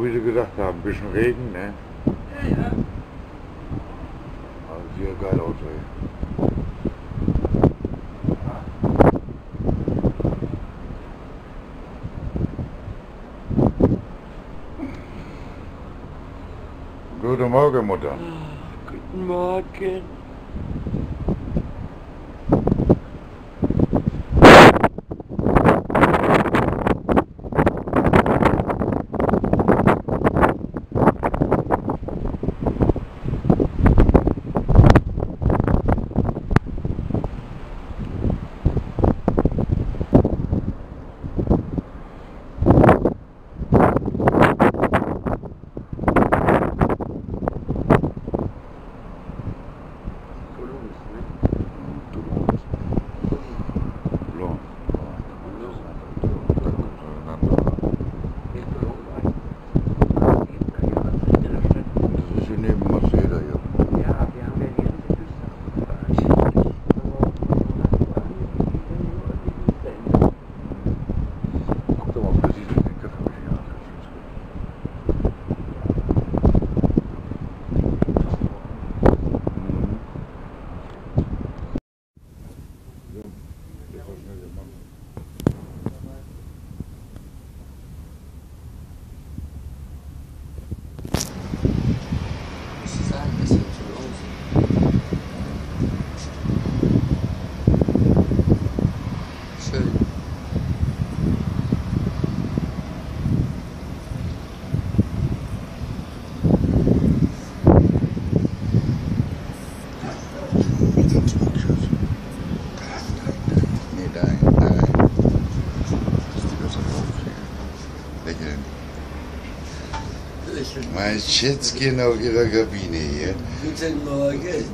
Wie Sie gesagt haben, ein bisschen Regen, ne? Ja, ja. Sieht ja geil aus, ey. Guten Morgen, Mutter. Guten Morgen. Toulouse, ne? Toulouse. Blanc. In Toulouse. In der Stadt. Das ist hier neben Marseille hier. Ja, wir haben ja hier diese Küste. Guck doch mal, ob das sieht in den Kaffeemaschine aus. Mhm. So, das war schnell gemacht. Was Sie sagen, das hier Toulouse. Schön. Nee, nein, nein. Das ist die besser aufkriegen. Lächeln. Mein Schätzchen auf Ihrer Kabine hier. Guten Morgen.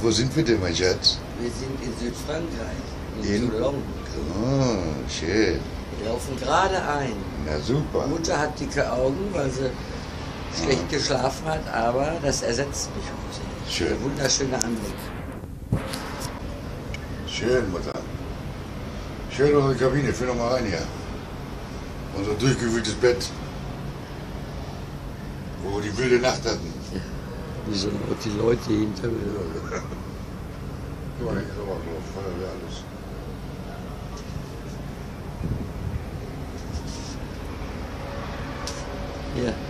Wo sind wir denn, mein Schatz? Wir sind in Südfrankreich, in, In? Toulon. Oh, schön. Wir laufen gerade ein. Na super. Mutter hat dicke Augen, weil sie schlecht geschlafen hat, aber das ersetzt mich heute. Schön. Ein wunderschöner Anblick. Schön, Mutter. Schön unsere Kabine. Führ noch mal rein hier. Unser durchgewühltes Bett. Wo wir die wilde Nacht hatten. Wie so laut die Leute hinter mir. Hier ist aber so Feuerwehr alles. Ja.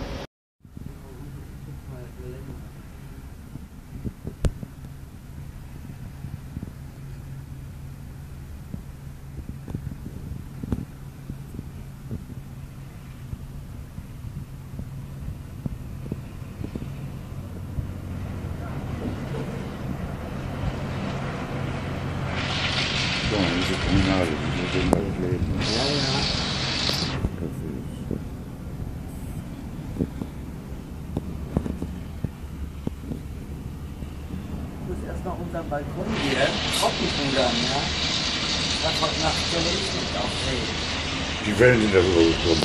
Die Wellen sind darüber gekommen.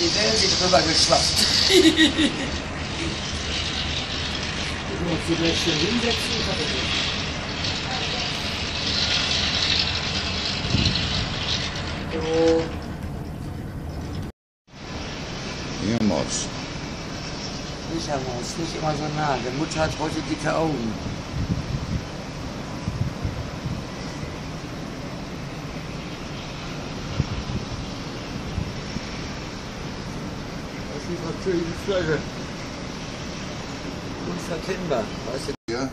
Die Wellen sind drüber geschwappt. Musst die gleich hier hinsetzen, ich nicht. So, Hier, Maus. nicht am Haus, nicht immer so nah. Der Mutter hat heute dicke Augen. Das ist natürlich die Flagge. Unverkennbar, weißt du? Hier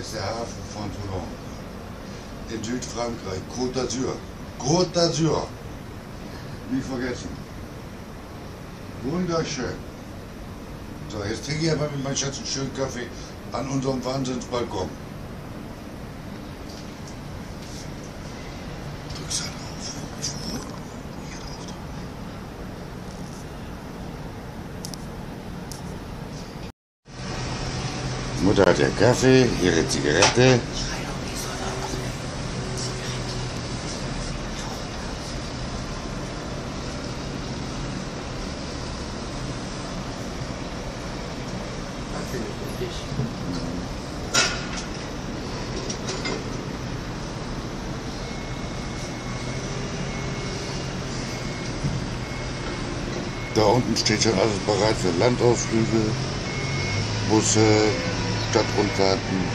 ist der Hafen von Toulon. In Südfrankreich, Côte d'Azur. Côte d'Azur. Nie vergessen. Wunderschön. So, jetzt trinke ich aber mit meinem Schatz einen schönen Kaffee an unserem Wahnsinnsbalkon. Drück's da drauf. Hier drauf. Mutter hat ihr Kaffee, ihre Zigarette. Da unten steht schon alles bereit für Landausflüge, Busse, Stadtrundfahrten.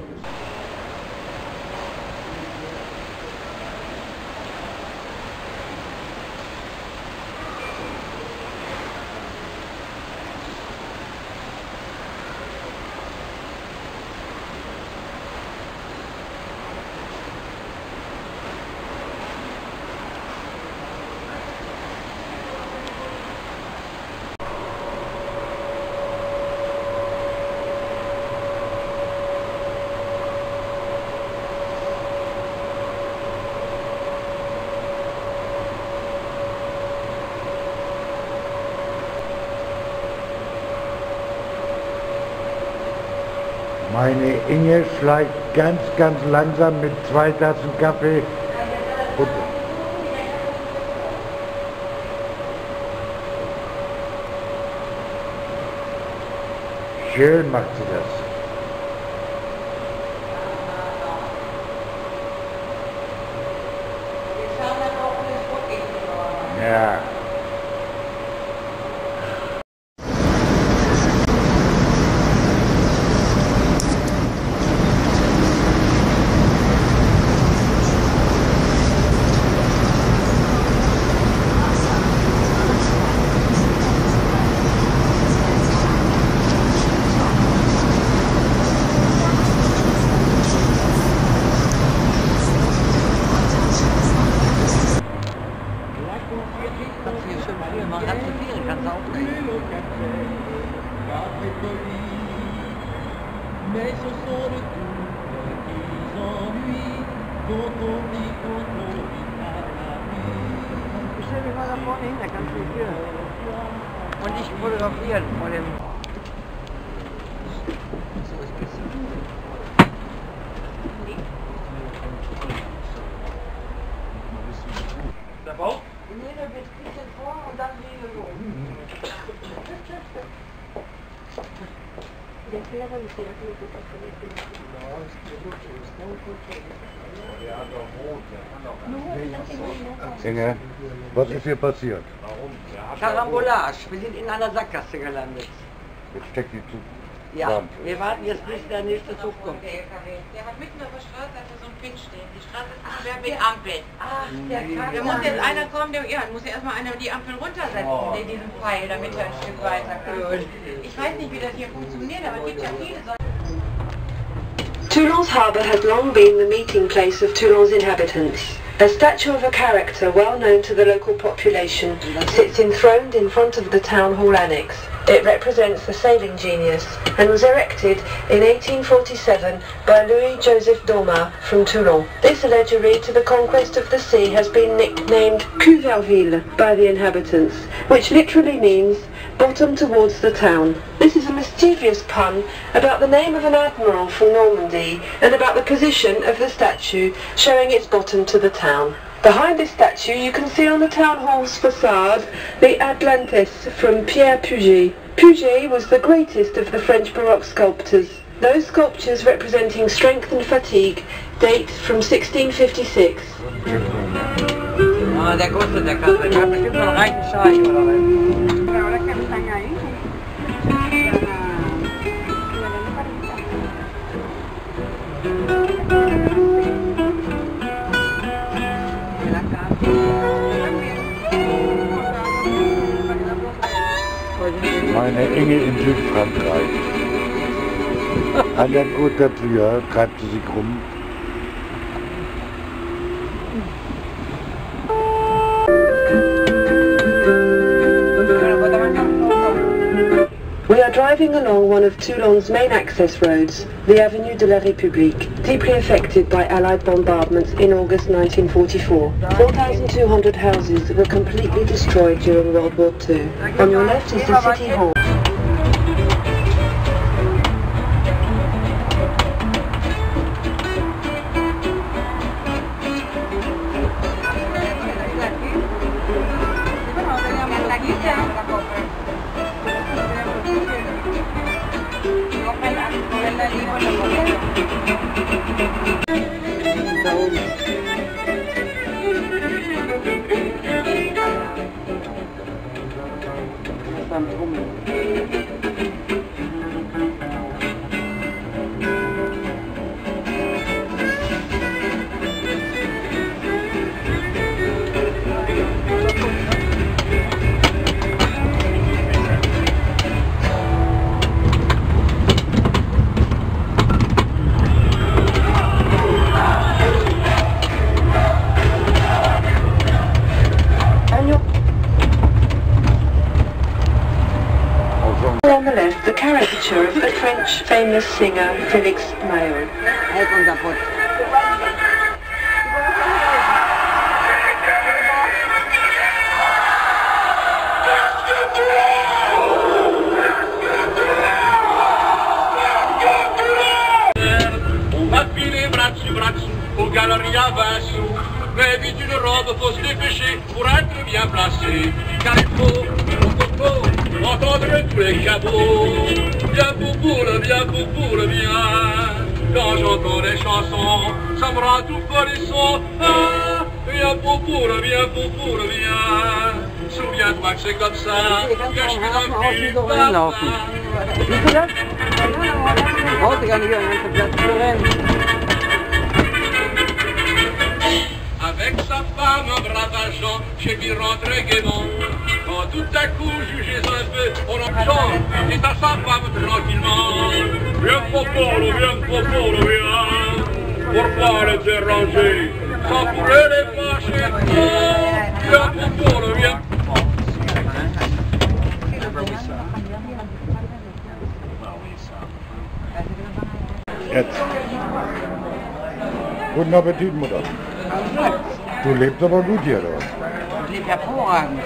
Meine Inge schleicht ganz, ganz langsam mit zwei Tassen Kaffee. Und Schön macht sie das. Ja. Kannst du hier schön viel machen. Kannst du viel, kannst du auch nicht. Stell dich mal da vorne hin, da kannst du hier. Und ich fotografieren von dem. Der Bauch? Nee, da wird ein bisschen vor und dann wieder so. Inge, was ist hier passiert? Karambolage. Wir sind in einer Sackgasse gelandet. Jetzt steckt die zu. Ja, Wahnsinn. wir warten jetzt, bis der nächste Zug kommt. Der hat mitten auf der Straße hat so ein Pin stehen. Die Straße ist gesperrt mit Ampel. Ach, der Da muss jetzt einer kommen, der, ja, muss ja erstmal einer die Ampel runtersetzen, der diesen Pfeil, damit er ein Stück weiter kann. Ich weiß nicht, wie das hier funktioniert, aber es gibt ja viele solche Toulon's harbour has long been the meeting place of Toulon's inhabitants. A statue of a character well known to the local population sits enthroned in front of the town hall annex. It represents the sailing genius and was erected in 1847 by Louis-Joseph Dorma from Toulon. This allegory to the conquest of the sea has been nicknamed Couverville by the inhabitants, which literally means bottom towards the town. This is a mischievous pun about the name of an admiral from Normandy and about the position of the statue showing its bottom to the town. Behind this statue you can see on the town hall's facade the Atlantis from Pierre Puget. Puget was the greatest of the French Baroque sculptors. Those sculptures representing strength and fatigue date from 1656. Ah. Meine Inge in Südfrankreich. An der Côte d'Azur treibt sie sich rum. Are driving along one of Toulon's main access roads, the Avenue de la République, deeply affected by Allied bombardments in August 1944. 4,200 houses were completely destroyed during World War II. On your left is the city hall. French famous singer Felix Mayol. le poulet cabot, bien pour, pour le bien, pour, pour le bien. Quand j'entends les chansons, ça me rend tout polisson. Ah, bien pour, pour le bien, pour, pour le bien. Souviens-toi que c'est comme ça, que je suis un plus papa. Avec sa femme, un brave agent, j'ai dû rentrer gaiement. Quand tout à coup, jugez un peu, on entend, et à sa femme tranquillement. Viens popolo, viens popolo, viens. Pourquoi le déranger Ça pourrait les fâcher. Viens popolo, viens. Jetzt. Guten Appetit, Mutter. Du lebst aber gut hier, oder? Das liegt hervorragend.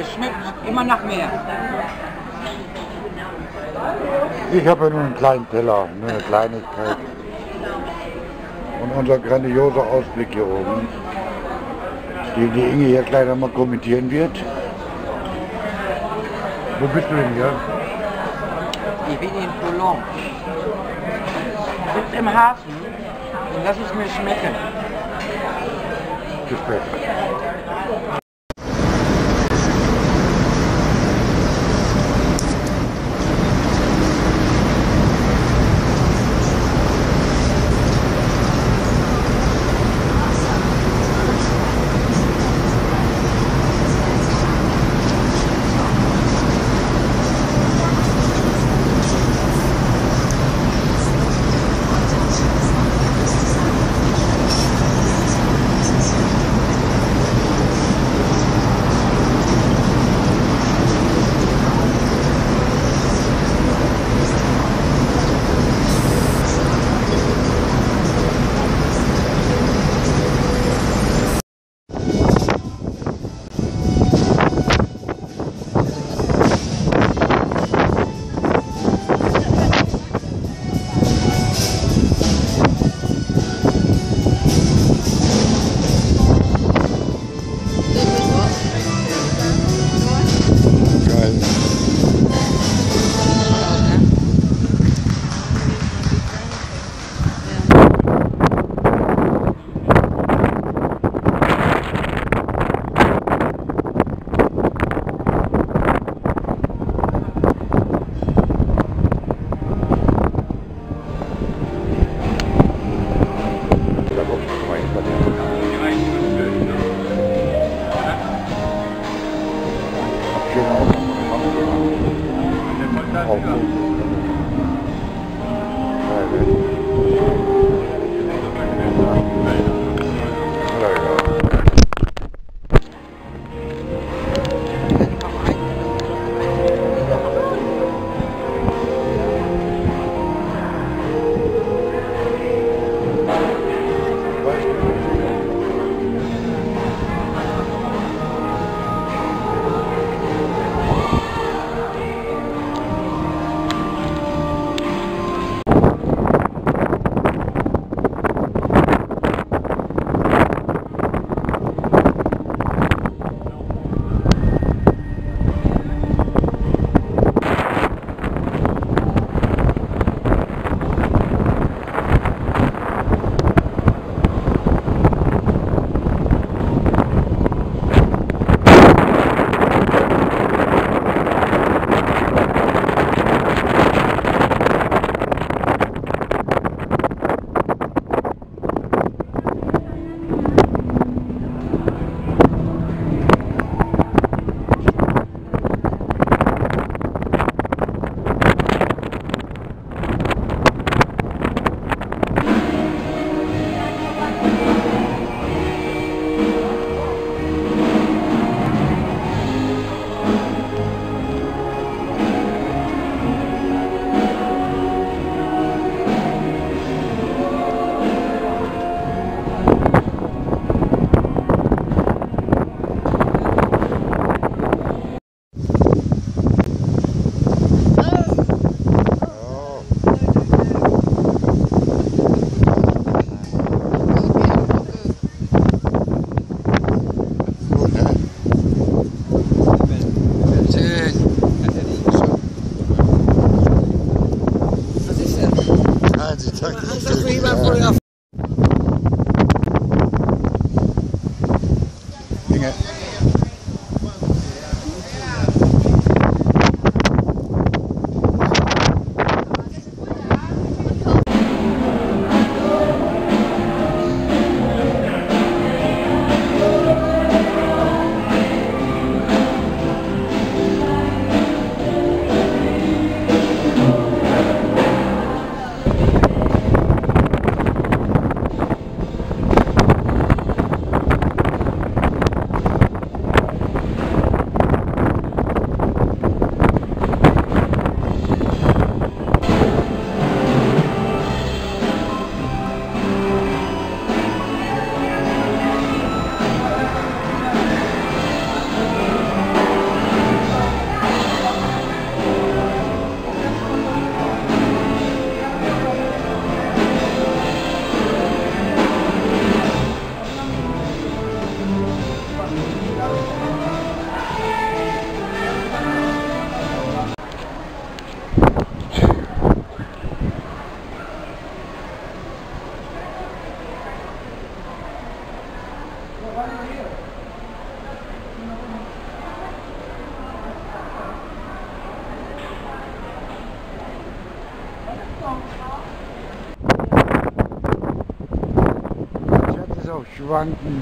Es schmeckt immer nach mehr. Ich habe ja nur einen kleinen Teller, nur eine Kleinigkeit. Und unser grandioser Ausblick hier oben, den die Inge hier gleich einmal kommentieren wird. Wo bist du denn hier? Ich bin in Toulon. Sitz im Hafen und lass es mir schmecken. Bis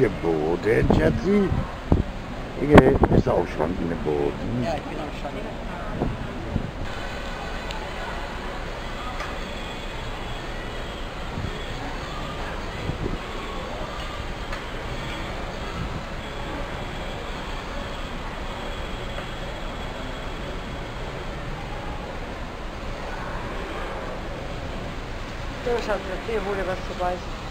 Geboten, Schatzi? Inge, ist auch Schwanken geboten. Ja, ich bin auch schon. So, Schatz, erzähl, hol dir was zu beißen.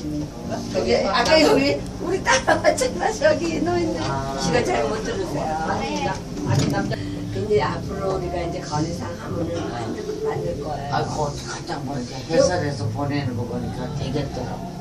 계시는 건가? 여기 아까 여기 우리 따라왔잖아 저기 노인네 아. 씨가 잘 못 들으세요 아니 남자 근데 앞으로 우리가 이제 건의상 하면은 만들, 만들 거예요 아, 그거 가장 보니까 회사에서 보내는 거 보니까 되겠더라고.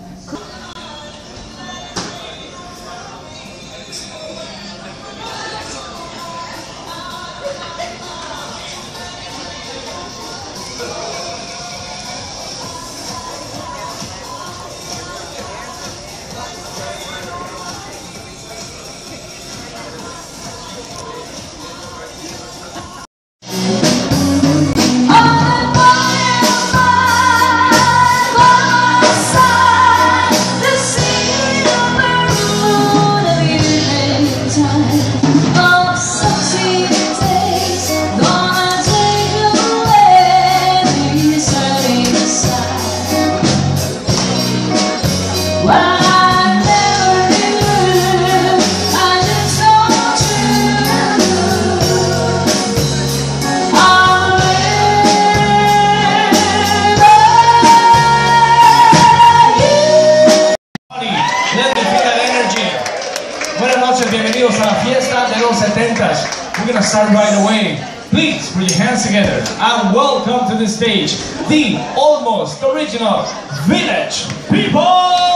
Gonna right away. Please put your hands together and welcome to the stage the almost original Village People!